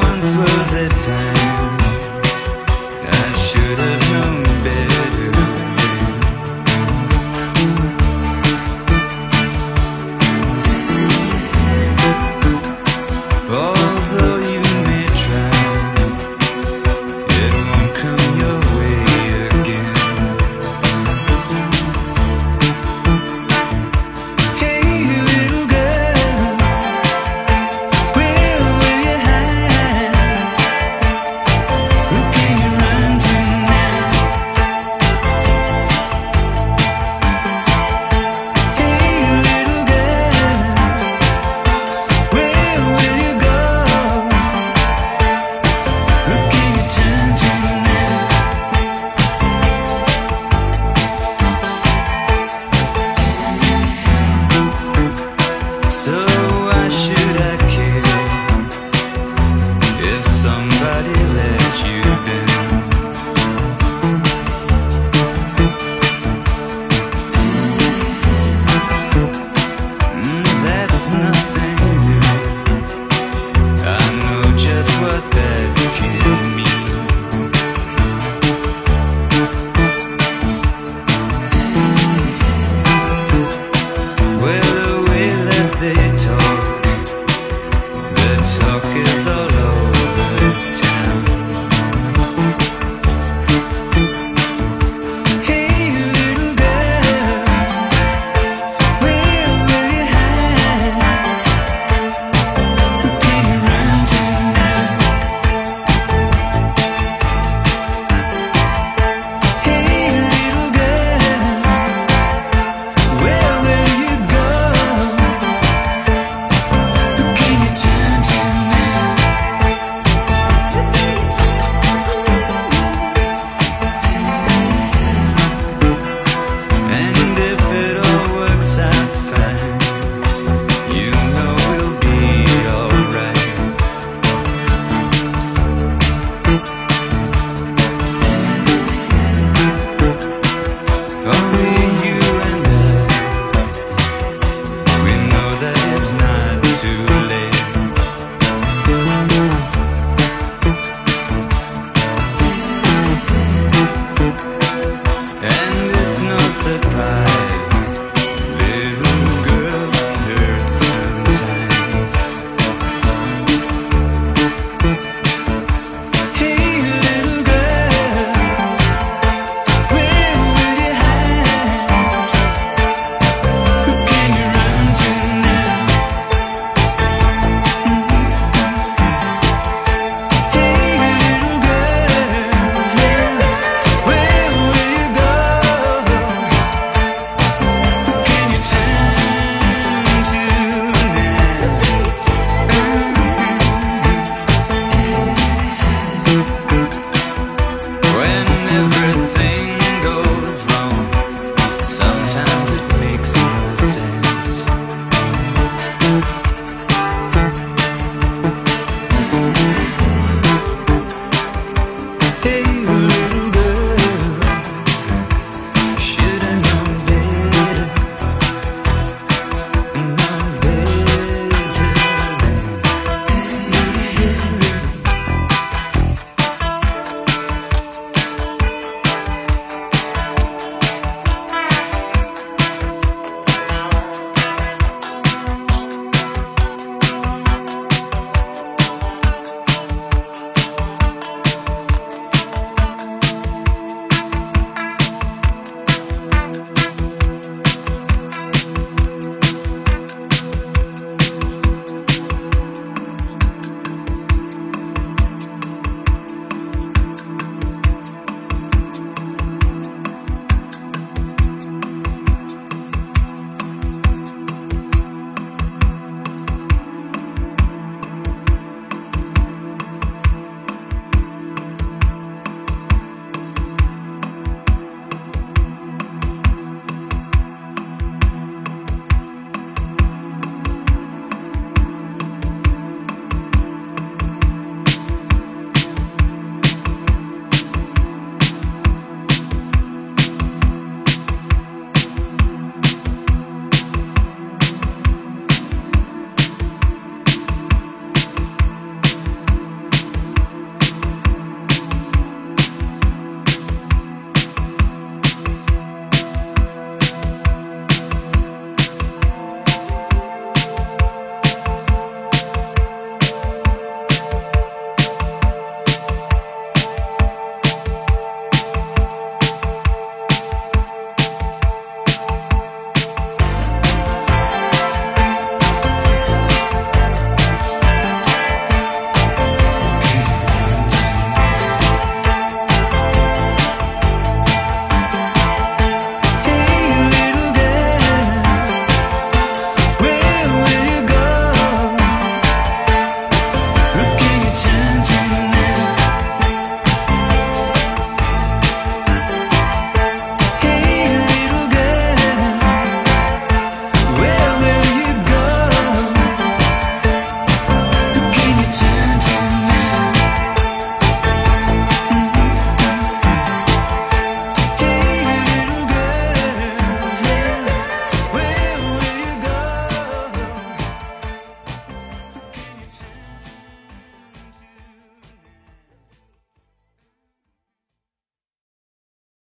once was a time. I should have my